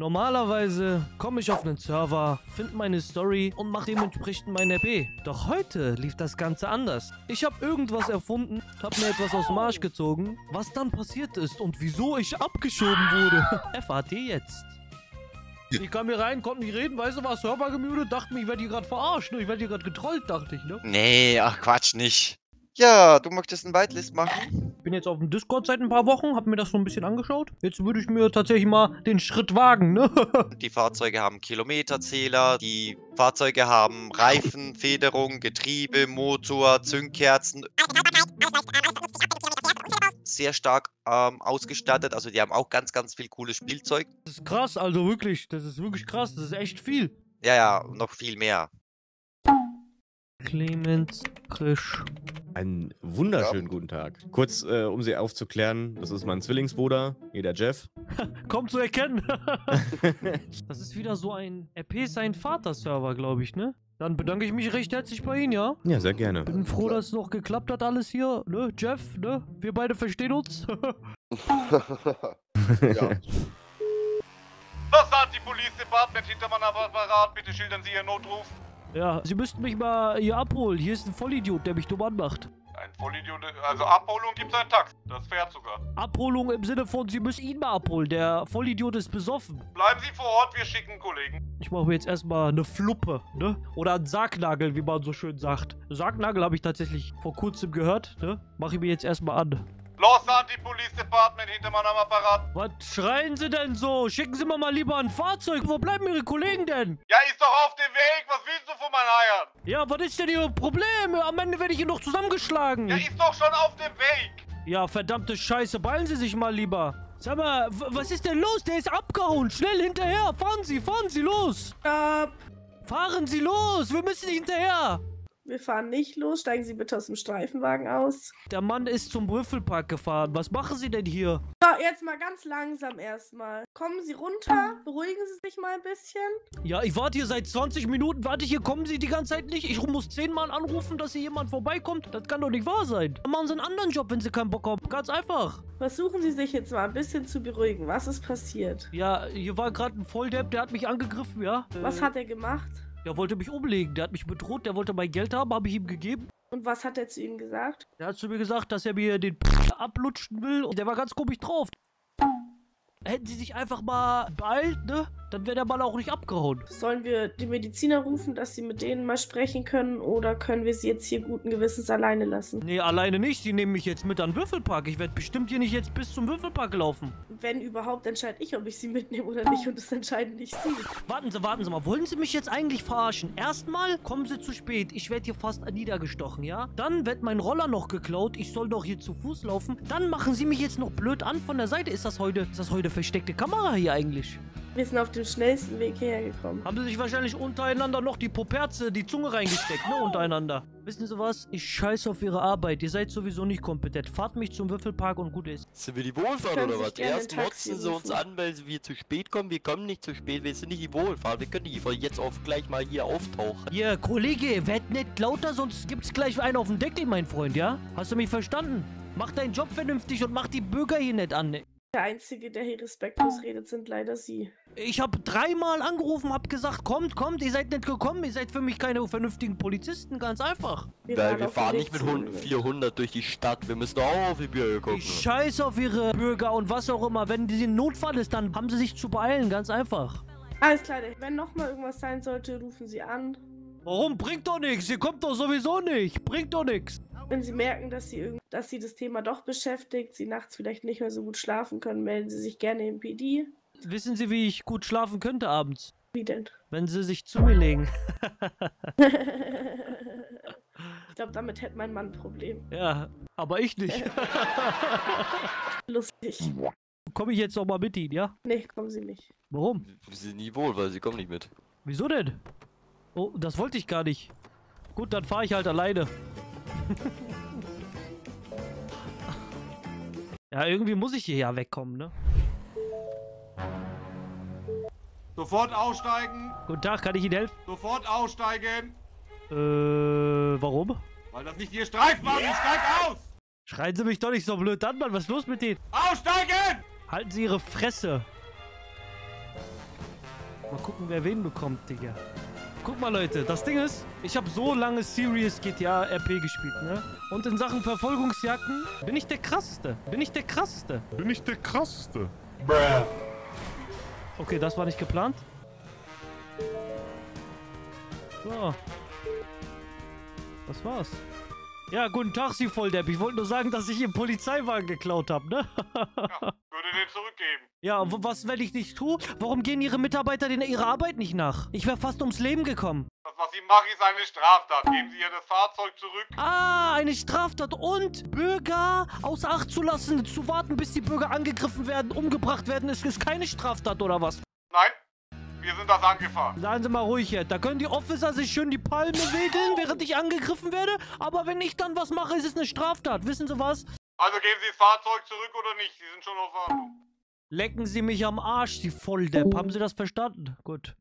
Normalerweise komme ich auf einen Server, finde meine Story und mache dementsprechend mein RP. Doch heute lief das Ganze anders. Ich habe irgendwas erfunden, habe mir etwas aus dem Arsch gezogen. Was dann passiert ist und wieso ich abgeschoben wurde, erfahrt ihr jetzt. Ich kam hier rein, konnte nicht reden, weißt du, war Server gemutet, dachte mir, ich werde hier gerade verarscht, ne? Ich werde hier gerade getrollt, dachte ich, ne? Nee, ach Quatsch nicht. Ja, du möchtest ein Whitelist machen? Bin jetzt auf dem Discord seit ein paar Wochen, hab mir das so ein bisschen angeschaut. Jetzt würde ich mir tatsächlich mal den Schritt wagen, ne? Die Fahrzeuge haben Kilometerzähler, die Fahrzeuge haben Reifen, Federung, Getriebe, Motor, Zündkerzen. Sehr stark ähm, ausgestattet, also die haben auch ganz, ganz viel cooles Spielzeug. Das ist krass, also wirklich, das ist wirklich krass, das ist echt viel. Ja, ja, noch viel mehr. Clemens Krisch. Einen wunderschönen guten Tag. Kurz, äh, um Sie aufzuklären, das ist mein Zwillingsbruder, hier der Jeff. Kaum zu erkennen. das ist wieder so ein RP sein Vater-Server, glaube ich, ne? Dann bedanke ich mich recht herzlich bei Ihnen, ja? ja, sehr gerne. Bin froh, dass es noch geklappt hat alles hier, ne? Jeff, ne? Wir beide verstehen uns. ja. Das Anti-Police Department Hintermann am Apparat. Bitte schildern Sie Ihren Notruf. Ja, Sie müssten mich mal hier abholen. Hier ist ein Vollidiot, der mich dumm anmacht. Ein Vollidiot. Also Abholung gibt's ein Taxi. Das fährt sogar. Abholung im Sinne von, Sie müssen ihn mal abholen. Der Vollidiot ist besoffen. Bleiben Sie vor Ort, wir schicken Kollegen. Ich mache mir jetzt erstmal eine Fluppe, ne? Oder einen Sargnagel, wie man so schön sagt. Sargnagel habe ich tatsächlich vor kurzem gehört, ne? Mache ich mir jetzt erstmal an. Los Anti-Police Department Hintermann am Apparat. Was schreien Sie denn so? Schicken Sie mir mal lieber ein Fahrzeug. Wo bleiben Ihre Kollegen denn? Ja, ist doch auf dem Weg. Was willst du von meinen Eiern? Ja, was ist denn Ihr Problem? Am Ende werde ich ihn noch zusammengeschlagen. Ja, ist doch schon auf dem Weg. Ja, verdammte Scheiße, ballen Sie sich mal lieber. Sag mal, was ist denn los? Der ist abgehauen. Schnell hinterher. Fahren Sie, fahren Sie los. Stopp! Fahren Sie los. Wir müssen hinterher. Wir fahren nicht los. Steigen Sie bitte aus dem Streifenwagen aus. Der Mann ist zum Würfelpark gefahren. Was machen Sie denn hier? So, jetzt mal ganz langsam erstmal. Kommen Sie runter, beruhigen Sie sich mal ein bisschen. Ja, ich warte hier seit 20 Minuten. Warte ich hier, kommen Sie die ganze Zeit nicht? Ich muss zehnmal anrufen, dass hier jemand vorbeikommt. Das kann doch nicht wahr sein. Dann machen Sie einen anderen Job, wenn Sie keinen Bock haben. Ganz einfach. Versuchen Sie sich jetzt mal ein bisschen zu beruhigen. Was ist passiert? Ja, hier war gerade ein Volldepp, der hat mich angegriffen, ja. Was Äh, hat er gemacht? Der wollte mich umlegen. Der hat mich bedroht. Der wollte mein Geld haben, habe ich ihm gegeben. Und was hat er zu Ihnen gesagt? Der hat zu mir gesagt, dass er mir den ablutschen will. Und der war ganz komisch drauf. Hätten sie sich einfach mal beeilt, ne? Dann wäre der Ball auch nicht abgehauen. Sollen wir die Mediziner rufen, dass Sie mit denen mal sprechen können? Oder können wir Sie jetzt hier guten Gewissens alleine lassen? Nee, alleine nicht. Sie nehmen mich jetzt mit an den Würfelpark. Ich werde bestimmt hier nicht jetzt bis zum Würfelpark laufen. Wenn überhaupt, entscheide ich, ob ich Sie mitnehme oder nicht. Und das entscheiden nicht Sie. Warten Sie, warten Sie mal. Wollen Sie mich jetzt eigentlich verarschen? Erstmal kommen Sie zu spät. Ich werde hier fast niedergestochen, ja? Dann wird mein Roller noch geklaut. Ich soll doch hier zu Fuß laufen. Dann machen Sie mich jetzt noch blöd an von der Seite. Ist das heute, ist das heute versteckte Kamera hier eigentlich? Wir sind auf dem schnellsten Weg hierher gekommen. Haben Sie sich wahrscheinlich untereinander noch die Poperze, die Zunge reingesteckt, ne? Untereinander. Wissen Sie was? Ich scheiße auf Ihre Arbeit. Ihr seid sowieso nicht kompetent. Fahrt mich zum Würfelpark und gut ist. Sind wir die Wohlfahrt oder was? Erst motzen sie uns an, weil wir zu spät kommen. Wir kommen nicht zu spät, wir sind nicht die Wohlfahrt. Wir können nicht von jetzt auf gleich mal hier auftauchen. Ihr Kollege, werd nicht lauter, sonst gibt's gleich einen auf dem Deckel, mein Freund, ja? Hast du mich verstanden? Mach deinen Job vernünftig und mach die Bürger hier nicht an. Der Einzige, der hier respektlos redet, sind leider Sie. Ich hab dreimal angerufen, hab gesagt, kommt, kommt, ihr seid nicht gekommen, ihr seid für mich keine vernünftigen Polizisten, ganz einfach. Wir Weil wir fahren nicht mit zu 100, Ihnen. 400 durch die Stadt. Wir müssen auch auf die Bürger gucken. Ich scheiß auf ihre Bürger und was auch immer. Wenn die ein Notfall ist, dann haben sie sich zu beeilen, ganz einfach. Alles klar, wenn nochmal irgendwas sein sollte, rufen Sie an. Warum? Bringt doch nichts. Ihr kommt doch sowieso nicht. Bringt doch nichts. Wenn Sie merken, dass Sie, irgend dass Sie das Thema doch beschäftigt, Sie nachts vielleicht nicht mehr so gut schlafen können, melden Sie sich gerne im PD. Wissen Sie, wie ich gut schlafen könnte abends? Wie denn? Wenn sie sich zu mir legen. ich glaube, damit hätte mein Mann ein Problem. Ja, aber ich nicht. Lustig. Komme ich jetzt noch mal mit Ihnen, ja? Nee, kommen Sie nicht. Warum? Wir sind nie wohl, weil sie kommen nicht mit. Wieso denn? Oh, das wollte ich gar nicht. Gut, dann fahre ich halt alleine. Ja, irgendwie muss ich hier ja wegkommen, ne? Sofort aussteigen. Guten Tag, kann ich Ihnen helfen? Sofort aussteigen. Äh, warum? Weil das nicht Ihr Streifwagen ist. Steig aus. Schreien Sie mich doch nicht so blöd an, Mann. Was ist los mit denen? Aussteigen. Halten Sie Ihre Fresse. Mal gucken, wer wen bekommt, Digga. Guck mal, Leute, das Ding ist, ich habe so lange Serious GTA RP gespielt, ne? Und in Sachen Verfolgungsjagden bin ich der krasseste. Bin ich der krasseste. Bin ich der krasseste. Okay, das war nicht geplant. So. Das war's. Ja, guten Tag, Sie Volldepp. Ich wollte nur sagen, dass ich Ihren Polizeiwagen geklaut habe, ne? Würde den zurückgeben. ja, was, wenn ich nicht tue? Warum gehen Ihre Mitarbeiter denn ihrer Arbeit nicht nach? Ich wäre fast ums Leben gekommen. Das, was Sie machen, ist eine Straftat. Geben Sie ihr das Fahrzeug zurück. Ah, eine Straftat und Bürger außer Acht zu lassen, zu warten, bis die Bürger angegriffen werden, umgebracht werden, ist, ist keine Straftat oder was? Nein, wir sind das angefahren. Seien Sie mal ruhig jetzt. Da können die Officer sich schön die Palme wedeln, während ich angegriffen werde. Aber wenn ich dann was mache, ist es eine Straftat. Wissen Sie was? Also geben Sie das Fahrzeug zurück oder nicht? Sie sind schon auf Verhandlung. Lecken Sie mich am Arsch, Sie Volldepp. Haben Sie das verstanden? Gut.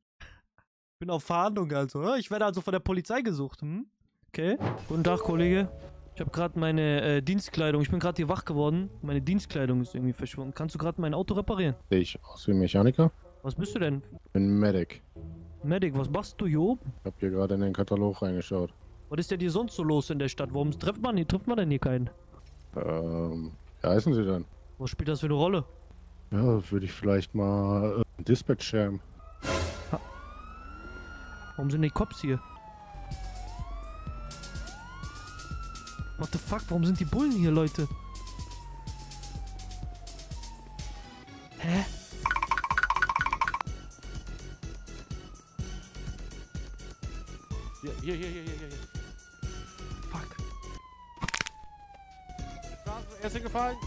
Bin auf Verhandlung also. ja? Ich werde also von der Polizei gesucht. Hm? Okay. Guten Tag, Kollege. Ich habe gerade meine äh, Dienstkleidung. Ich bin gerade hier wach geworden. Meine Dienstkleidung ist irgendwie verschwunden. Kannst du gerade mein Auto reparieren? Sehe ich aus wie ein Mechaniker? Was bist du denn? Bin Medic. Medic, was machst du hier oben? Ich hab hier gerade in den Katalog reingeschaut. Was ist denn hier sonst so los in der Stadt? Warum trifft man hier, trifft man denn hier keinen? Ähm, wie heißen Sie denn? Was spielt das für eine Rolle? Ja, würde ich vielleicht mal äh, Dispatch schirmen. Warum sind die Cops hier? What the fuck? Warum sind die Bullen hier, Leute? Hier, hier, hier, hier, hier. Fuck. Er ist hingefallen.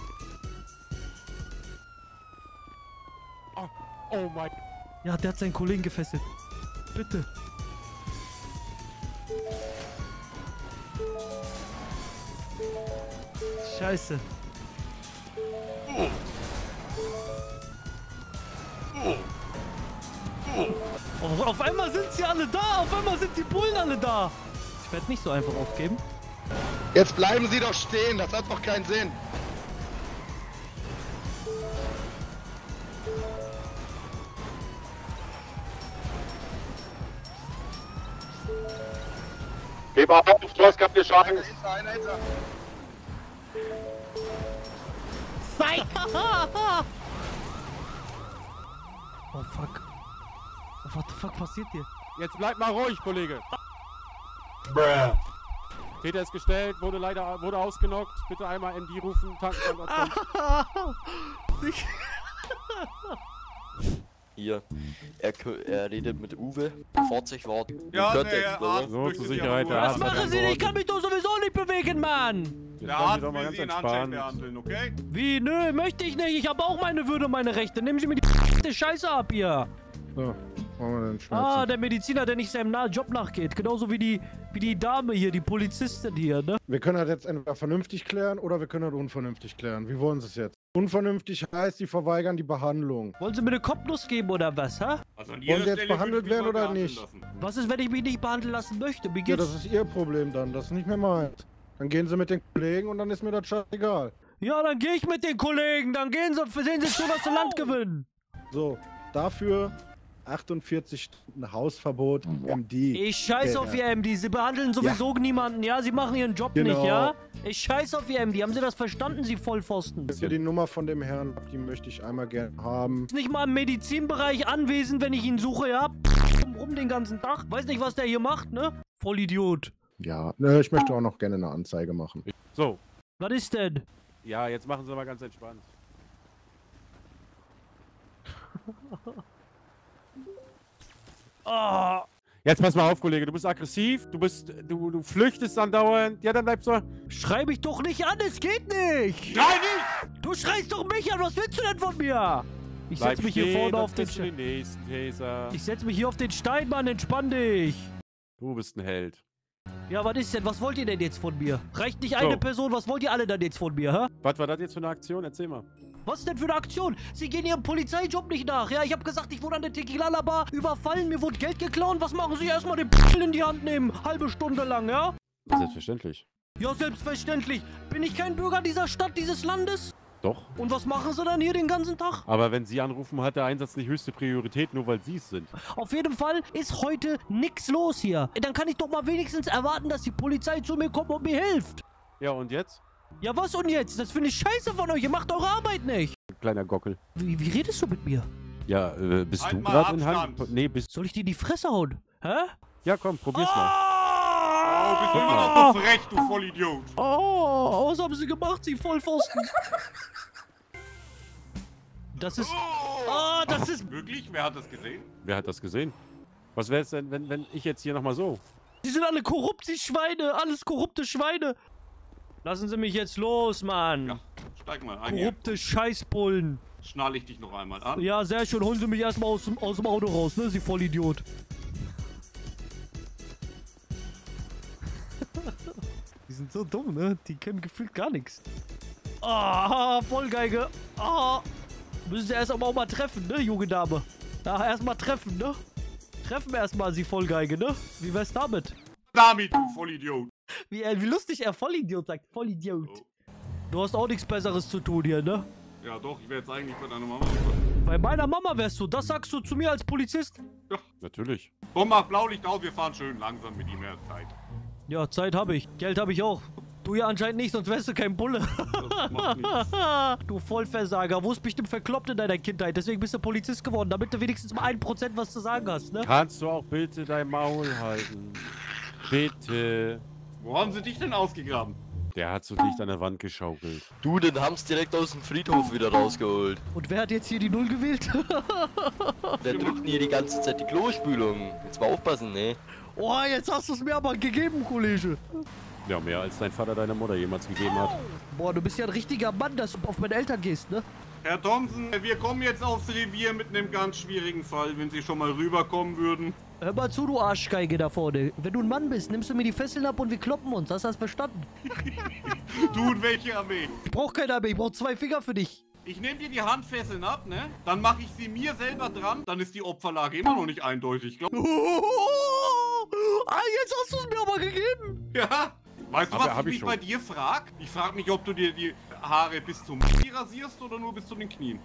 Oh, oh mein. Ja, der hat seinen Kollegen gefesselt. Bitte. Scheiße. Oh, auf einmal sind sie alle da! Auf einmal sind die Bullen alle da! Ich werde nicht so einfach aufgeben. Jetzt bleiben Sie doch stehen, das hat doch keinen Sinn. Gib auf, du hast keinen Schaden. Oh fuck. Oh, what the fuck passiert hier? Jetzt bleib mal ruhig, Kollege. Täter ist gestellt, wurde leider wurde ausgenockt. Bitte einmal MD rufen, Tankenstandort kommt. Ich- Hier, er, er redet mit Uwe. Fahrzeug war Ja, Kontext, der? Arzt So, zur Sicherheit, der nur- Was machen Sie denn? Ich kann mich doch sowieso nicht bewegen, Mann! Jetzt Der Arzt doch mal will ganz Sie in Handschellen entspannt. behandeln, okay? Wie? Nö, möchte ich nicht. Ich habe auch meine Würde, meine Rechte. Nehmen Sie mir die Scheiße ab hier. So, machen wir den Schmerzen. Ah, der Mediziner, der nicht seinem Job nachgeht. Genauso wie die, wie die Dame hier, die Polizistin hier, ne? wir können das jetzt entweder vernünftig klären oder wir können das unvernünftig klären. Wie wollen Sie es jetzt? Unvernünftig heißt, Sie verweigern die Behandlung. Wollen Sie mir eine Kopfnuss geben oder was, hä? Also an Wollen Sie jetzt Stelle behandelt werden oder nicht? lassen. Was ist, wenn ich mich nicht behandeln lassen möchte? Mir Ja, das ist Ihr Problem dann, das ist nicht mehr meins. Dann gehen Sie mit den Kollegen und dann ist mir das scheißegal. Ja, dann gehe ich mit den Kollegen. Dann gehen Sie, sehen Sie zu, dass Sie Land gewinnen. So, dafür 48 Stunden Hausverbot MD. Ich scheiß Ja. auf Ihr MD. Sie behandeln sowieso niemanden, ja? Sie machen Ihren Job Genau. nicht, ja? Ich scheiß auf Ihr MD. Haben Sie das verstanden, Sie Vollpfosten? Hier die Nummer von dem Herrn, die möchte ich einmal gerne haben. Ist nicht mal im Medizinbereich anwesend, wenn ich ihn suche, ja? Rum, rum den ganzen Tag. Weiß nicht, was der hier macht, ne? Vollidiot. Ja, ne, ich möchte auch noch gerne eine Anzeige machen. So, Was ist denn? ja, jetzt machen Sie mal ganz entspannt. Ah, Jetzt pass mal auf, Kollege, du bist aggressiv, du bist, du, du flüchtest andauernd. Ja, dann bleib so. schrei mich doch nicht an, es geht nicht! Nein, nicht! Du schreist doch mich an, was willst du denn von mir? Ich setz mich hier vorne auf den du Stein. Ich setz mich hier auf den Stein, Mann, entspann dich! Du bist ein Held. Ja, was ist denn? Was wollt ihr denn jetzt von mir? Reicht nicht So. eine Person, was wollt ihr alle dann jetzt von mir, hä? Was war das jetzt für eine Aktion? Erzähl mal. Was denn für eine Aktion? Sie gehen ihrem Polizeijob nicht nach, ja? Ich hab gesagt, ich wurde an der Tequila Bar überfallen, mir wurde Geld geklaut. Was machen Sie erstmal den P in die Hand nehmen? Halbe Stunde lang, ja? Selbstverständlich. Ja, selbstverständlich. Bin ich kein Bürger dieser Stadt, dieses Landes? Doch. Und was machen sie dann hier den ganzen Tag? Aber wenn Sie anrufen, hat der Einsatz nicht höchste Priorität, nur weil Sie es sind. Auf jeden Fall ist heute nichts los hier. Dann kann ich doch mal wenigstens erwarten, dass die Polizei zu mir kommt und mir hilft. Ja, und jetzt? Ja, was und jetzt? Das finde ich scheiße von euch. Ihr macht eure Arbeit nicht. Kleiner Gockel. Wie, wie redest du mit mir? Ja, äh, bist Halt du gerade in. Hand? Nee, bist Soll ich dir in die Fresse hauen? Hä? Ja, komm, probier's mal. Oh, bist du Oh, immer noch so frech, du Vollidiot. oh, was haben sie gemacht, sie Vollpfosten? Das ist... Ah, das ist... Wirklich? Wer hat das gesehen? Wer hat das gesehen? Was wäre es denn, wenn, wenn ich jetzt hier nochmal so? Die sind alle korrupt, die Schweine. Alles korrupte Schweine. Lassen Sie mich jetzt los, Mann. Ja, steig mal ein hier. Korrupte Scheißbullen. Schnall ich dich noch einmal an. Ja, sehr schön. Holen Sie mich erstmal aus, dem- aus dem Auto raus, ne, Sie Vollidiot. Die sind so dumm, ne? Die können gefühlt gar nichts. Ah, Vollgeige. Ah. Müssen Sie erst aber auch mal treffen, ne, junge Dame? Ja, erstmal treffen, ne? Treffen erstmal, Sie Vollgeige, ne? Wie wär's damit? Damit, du Vollidiot. Wie, äh, wie lustig er Vollidiot sagt. Vollidiot. Du hast auch nichts Besseres zu tun hier, ne? Ja doch, ich wäre jetzt eigentlich bei deiner Mama. Bei meiner Mama wärst du. Das sagst du zu mir als Polizist? Natürlich. Komm, mach Blaulicht aus, wir fahren schön langsam mit ihm mehr Zeit. Ja, Zeit habe ich. Geld habe ich auch. Du ja anscheinend nicht, sonst wärst du kein Bulle. Das macht nichts. du Vollversager. Wurdest bestimmt verkloppt in deiner Kindheit. Deswegen bist du Polizist geworden, damit du wenigstens mal ein Prozent was zu sagen hast, ne? Kannst du auch bitte dein Maul halten? Bitte. Wo haben sie dich denn ausgegraben? Der hat so dicht an der Wand geschaukelt. Du, den haben's direkt aus dem Friedhof wieder rausgeholt. Und wer hat jetzt hier die Null gewählt? Der drückt hier die ganze Zeit die Klospülung. Jetzt mal aufpassen, ne? oh, jetzt hast du es mir aber gegeben, Kollege. Ja, mehr als dein Vater deiner Mutter jemals gegeben hat. Boah, du bist ja ein richtiger Mann, dass du auf meine Eltern gehst, ne? Herr Thompson, wir kommen jetzt aufs Revier mit einem ganz schwierigen Fall, wenn Sie schon mal rüberkommen würden. Hör mal zu, du Arschgeige da vorne. Wenn du ein Mann bist, nimmst du mir die Fesseln ab und wir kloppen uns. Hast du das verstanden? Du und welche Armee? Ich brauch keine Armee, ich brauch zwei Finger für dich. Ich nehme dir die Handfesseln ab, ne? Dann mache ich sie mir selber dran. Dann ist die Opferlage immer noch nicht eindeutig. Glaub Ah, jetzt hast du es mir aber gegeben. ja. Weißt du, was ich ich mich bei schon. dir frag? Ich frag mich, ob du dir die Haare bis zum Knie rasierst oder nur bis zu den Knien.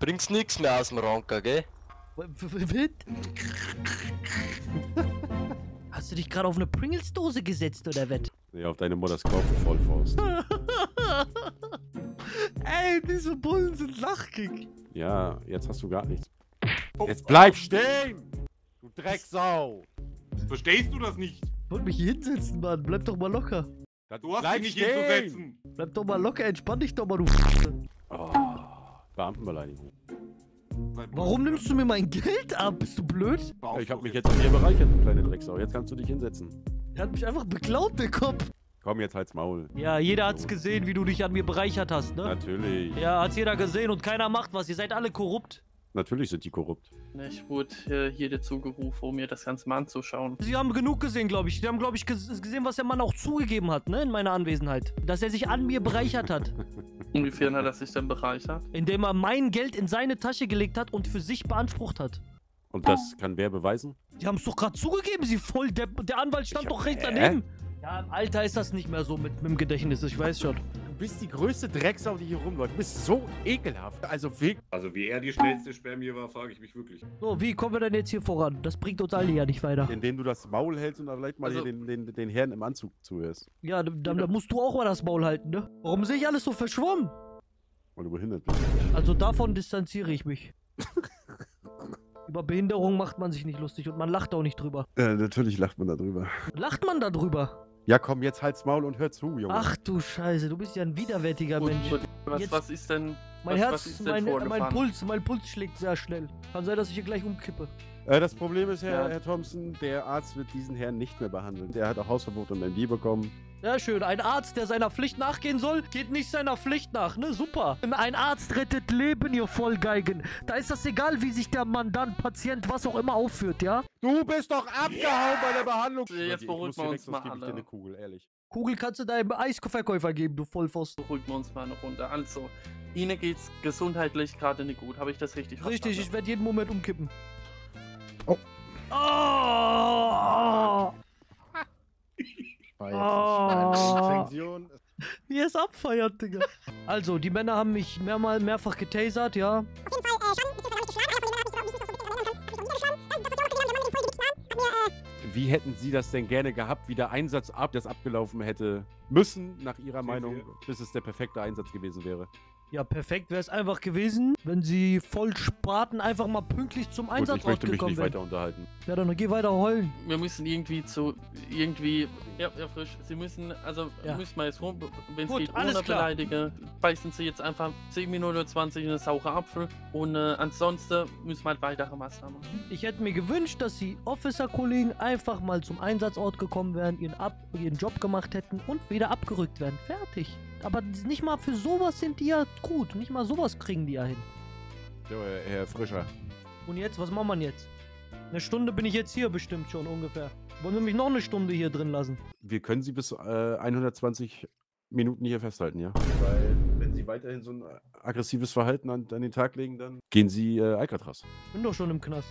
Bringt's nix mehr aus dem Ranker, gell? Hast du dich gerade auf eine Pringles-Dose gesetzt, oder was? Nee, auf deine Mutters Kopf, Vollfaust. Ey, diese Bullen sind lachig. Ja, jetzt hast du gar nichts. Oh. Jetzt bleib stehen! Du Drecksau! Verstehst du das nicht? Ich wollte mich hier hinsetzen, Mann. Bleib doch mal locker. Du hast bleib dich nicht hinzusetzen. Bleib doch mal locker, entspann dich doch mal, du Oh, Beamtenbeleidigung. Warum nimmst du mir mein Geld ab? Bist du blöd? Ja, ich hab mich jetzt an dir bereichert, du kleine Drecksau. Jetzt kannst du dich hinsetzen. Er hat mich einfach beklaut, der Kopf. Komm, jetzt halt's Maul. Ja, jeder hat's gesehen, wie du dich an mir bereichert hast, ne? Natürlich. Ja, hat's jeder gesehen und keiner macht was. Ihr seid alle korrupt. Natürlich sind die korrupt. Ich wurde äh, hier dazu gerufen, um mir das Ganze mal anzuschauen. Sie haben genug gesehen, glaube ich. Sie haben, glaube ich, ges gesehen, was der Mann auch zugegeben hat, ne? In meiner Anwesenheit. Dass er sich an mir bereichert hat. Inwiefern hat er sich denn bereichert? Indem er mein Geld in seine Tasche gelegt hat und für sich beansprucht hat. Und das kann wer beweisen? Die haben es doch gerade zugegeben, sie voll. Der, der Anwalt stand Ich- doch rechts Hä? daneben. Ja, im Alter ist das nicht mehr so mit, mit dem Gedächtnis, ich weiß schon. Du bist die größte Drecksau, die hier rumläuft. Du bist so ekelhaft. Also wirklich. Also wie er die schnellste Spermie war, frage ich mich wirklich. So, wie kommen wir denn jetzt hier voran? Das bringt uns alle ja nicht weiter. Indem du das Maul hältst und dann vielleicht mal Also- hier den, den, den Herrn im Anzug zuhörst. Ja, dann, dann musst du auch mal das Maul halten, ne? Warum sehe ich alles so verschwommen? Weil du behindert bist. Also davon distanziere ich mich. Über Behinderung macht man sich nicht lustig und man lacht auch nicht drüber. Ja, natürlich lacht man darüber. Lacht man darüber? Ja, komm, jetzt halt's Maul und hör zu, Junge. Ach du Scheiße, du bist ja ein widerwärtiger Gut, Mensch. Was, Jetzt- was ist denn. Mein was, Herz, was ist denn mein, mein? Puls, mein Puls schlägt sehr schnell. Kann sein, dass ich hier gleich umkippe. Äh, das Problem ist, Herr, Ja. Herr Thompson, der Arzt wird diesen Herrn nicht mehr behandeln. Der hat auch Hausverbot und MD bekommen. Sehr schön. Ein Arzt, der seiner Pflicht nachgehen soll, geht nicht seiner Pflicht nach, ne? Super. Ein Arzt rettet Leben, ihr Vollgeigen. Da ist das egal, wie sich der Mandant, Patient, was auch immer aufführt, ja? Du bist doch abgehauen bei der Behandlung. Jetzt wir dir uns mal geb ich dir eine Kugel, ehrlich. Kugel kannst du deinem Eisverkäufer geben, du Vollpfosten. Beruhigen wir uns mal eine Runde. Also, Ihnen geht's gesundheitlich gerade nicht gut. Habe ich das richtig Richtig, ich verstanden? werde jeden Moment umkippen. Oh. Oh! War jetzt nicht Oh. Wie er es abfeiert, Digga. Also, die Männer haben mich mehrmal, mehrfach getasert, ja. Wie hätten Sie das denn gerne gehabt, wie der Einsatz ab, das abgelaufen hätte müssen, nach Ihrer Meinung, bis es der perfekte Einsatz gewesen wäre? Ja, perfekt wäre es einfach gewesen, wenn sie voll Spaten einfach mal pünktlich zum Gut, ich Einsatzort möchte mich gekommen nicht wären. weiter unterhalten. Ja, dann geh weiter heulen. Wir müssen irgendwie zu, irgendwie, ja, ja frisch, Sie müssen, also, Ja. müssen wir jetzt rum, wenn es geht, alles ohne klar. beleidigen, beißen Sie jetzt einfach 10 Minuten oder 20 in einen sauren Apfel und äh, ansonsten müssen wir halt weitere Maßnahmen machen. Ich hätte mir gewünscht, dass die Officer-Kollegen einfach mal zum Einsatzort gekommen wären, ihren, Ab ihren Job gemacht hätten und wieder abgerückt werden. Fertig. Aber nicht mal für sowas sind die ja gut. Nicht mal sowas kriegen die ja hin. So, Herr Frischer. Und jetzt, was machen wir jetzt? Eine Stunde bin ich jetzt hier bestimmt schon ungefähr. Wollen wir mich noch eine Stunde hier drin lassen? Wir können Sie bis äh, 120 Minuten hier festhalten, ja? Weil, wenn Sie weiterhin so ein aggressives Verhalten an, an den Tag legen, dann gehen Sie äh, Alcatraz. Bin doch schon im Knast.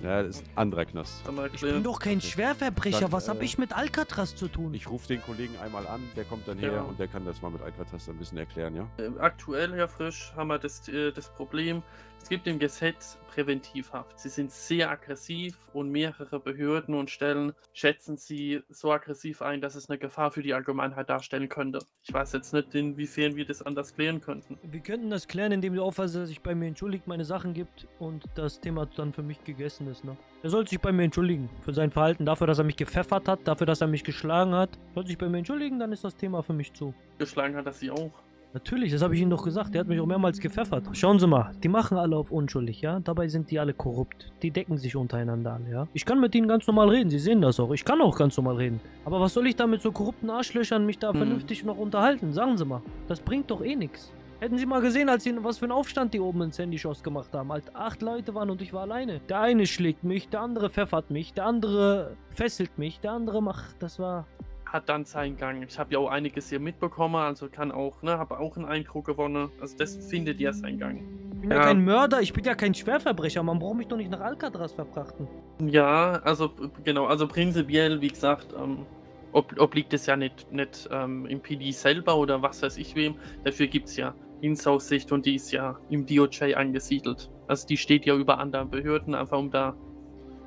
Ja, das ist ein anderer Knast. Ich bin doch kein Schwerverbrecher. Dann, Was hab äh, ich mit Alcatraz zu tun? Ich rufe den Kollegen einmal an, der kommt dann her Ja. und der kann das mal mit Alcatraz ein bisschen erklären, ja? Äh, Aktuell, Herr Frisch, haben wir das, äh, das Problem, es gibt im Gesetz Präventivhaft. Sie sind sehr aggressiv und mehrere Behörden und Stellen schätzen sie so aggressiv ein, dass es eine Gefahr für die Allgemeinheit darstellen könnte. Ich weiß jetzt nicht, inwiefern wir das anders klären könnten. Wir könnten das klären, indem der Aufpasser sich bei mir entschuldigt, meine Sachen gibt und das Thema dann für mich gegessen ist, ne? Er soll sich bei mir entschuldigen für sein Verhalten, dafür, dass er mich gepfeffert hat, dafür, dass er mich geschlagen hat. Soll sich bei mir entschuldigen, dann ist das Thema für mich zu. Geschlagen hat er sie auch. Natürlich, das habe ich Ihnen doch gesagt. Der hat mich auch mehrmals gepfeffert. Schauen Sie mal, die machen alle auf unschuldig, ja? Dabei sind die alle korrupt. Die decken sich untereinander alle, ja? Ich kann mit ihnen ganz normal reden, Sie sehen das auch. Ich kann auch ganz normal reden. Aber was soll ich da mit so korrupten Arschlöchern mich da Hm. vernünftig noch unterhalten? Sagen Sie mal. Das bringt doch eh nichts. Hätten Sie mal gesehen, als sie was für einen Aufstand die oben ins Handyschoss gemacht haben. Als acht Leute waren und ich war alleine. Der eine schlägt mich, der andere pfeffert mich, der andere fesselt mich, der andere macht. Das war. Hat dann seinen Gang. Ich habe ja auch einiges hier mitbekommen, also kann auch, ne, habe auch einen Eindruck gewonnen. Also das findet ja seinen Gang. Ich bin ja. Ja. kein Mörder, ich bin ja kein Schwerverbrecher. Man braucht mich doch nicht nach Alcatraz verfrachten. Ja, also genau, also prinzipiell, wie gesagt, ähm, ob, obliegt es ja nicht, nicht ähm, im PD selber oder was weiß ich wem. Dafür gibt es ja Dienstaussicht und die ist ja im DOJ angesiedelt. Also die steht ja über anderen Behörden, einfach um da.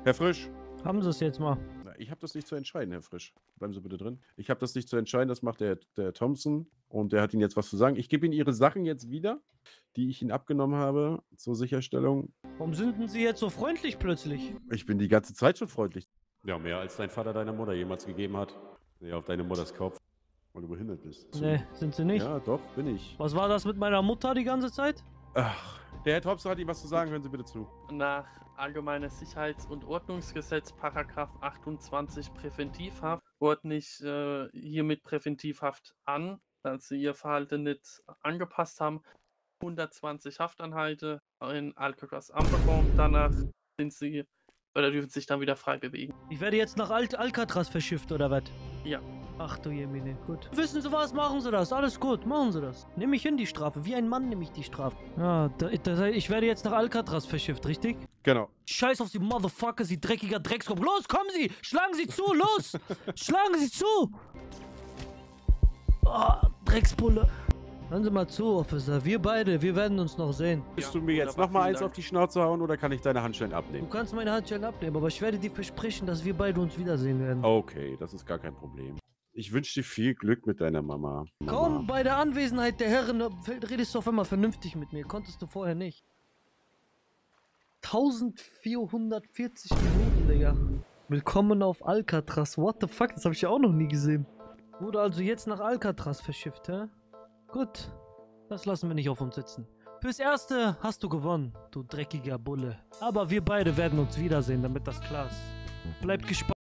Herr Frisch. Haben Sie es jetzt mal. Ich habe das nicht zu entscheiden, Herr Frisch. Bleiben Sie bitte drin. Ich habe das nicht zu entscheiden, das macht der, der Thompson und der hat Ihnen jetzt was zu sagen. Ich gebe Ihnen Ihre Sachen jetzt wieder, die ich Ihnen abgenommen habe zur Sicherstellung. Warum sind denn Sie jetzt so freundlich plötzlich? Ich bin die ganze Zeit schon freundlich. Ja, mehr als dein Vater deiner Mutter jemals gegeben hat. Nee, auf deine Mutters Kopf, weil du behindert bist. Nee, sind Sie nicht. Ja, doch, bin ich. Was war das mit meiner Mutter die ganze Zeit? Ach, der Herr Thompson hat Ihnen was zu sagen, hören Sie bitte zu. Nach Allgemeines Sicherheits- und Ordnungsgesetz, Paragraph 28 Präventivhaft, ordne ich äh, hiermit Präventivhaft an, da Sie Ihr Verhalten nicht angepasst haben. 120 Haftanhalte in Alcatraz Amberform. Danach sind Sie oder dürfen sich dann wieder frei bewegen. Ich werde jetzt nach Al Alcatraz verschifft, oder was? Ja. Ach du Jemine, gut. Wissen Sie was, machen Sie das. Alles gut, machen Sie das. Nehme ich hin die Strafe. Wie ein Mann nehme ich die Strafe. Ja, da, das heißt, ich werde jetzt nach Alcatraz verschifft, richtig? Genau. Scheiß auf Sie Motherfucker, Sie dreckiger Dreckskopf. Los, kommen Sie! Schlagen Sie zu, los! Schlagen Sie zu! Oh, Drecksbulle. Hören Sie mal zu, Officer. Wir beide, wir werden uns noch sehen. Willst du mir jetzt nochmal eins Dank. auf die Schnauze hauen oder kann ich deine Handschellen Du abnehmen? kannst meine Handschellen abnehmen, aber ich werde dir versprechen, dass wir beide uns wiedersehen werden. Okay, das ist gar kein Problem. Ich wünsche dir viel Glück mit deiner Mama. Kaum Mama. bei der Anwesenheit der Herren redest du auf einmal vernünftig mit mir. Konntest du vorher nicht. 1440 Minuten, Digga. Willkommen auf Alcatraz. What the fuck? Das habe ich ja auch noch nie gesehen. Wurde also jetzt nach Alcatraz verschifft, hä? Gut. Das lassen wir nicht auf uns sitzen. Fürs Erste hast du gewonnen, du dreckiger Bulle. Aber wir beide werden uns wiedersehen, damit das klar ist. Bleibt gespannt.